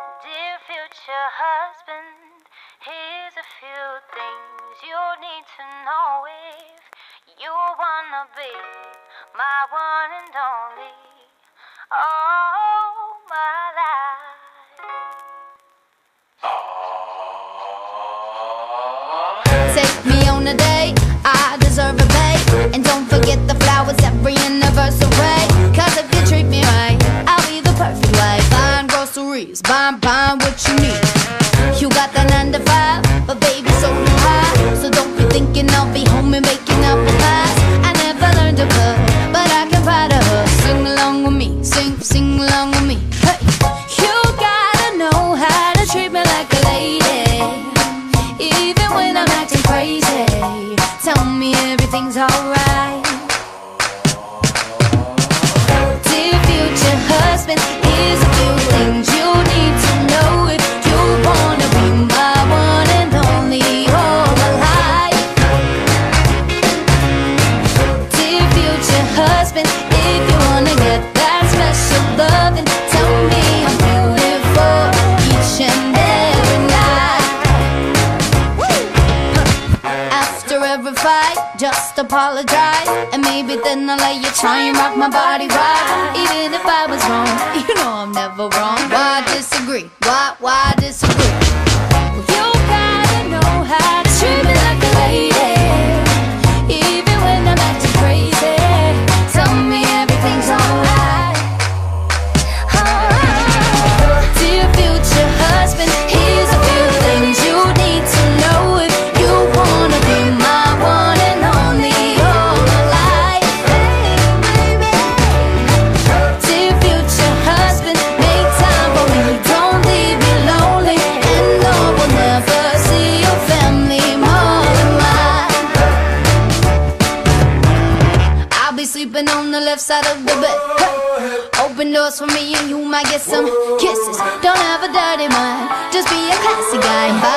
Dear future husband, here's a few things you need to know if you wanna be my one and only. All my life. Take me on a date, Buying, buying what you need. You got the 9 to 5, but baby, so do I. So don't be thinking I'll be home and making up the pies. I never learned to cook, but I can fight a hook. Sing along with me, sing, sing along with me. Hey, you gotta know how to treat me like a lady. Even when I'm acting crazy, tell me everything's alright. After every fight, just apologize And maybe then I'll let you try and rock my body right Even if I was wrong, you know I'm never wrong Why disagree? Why, why disagree? Left side of the bed. Open doors for me and you might get some kisses. Don't have a dirty mind, just be a classy guy.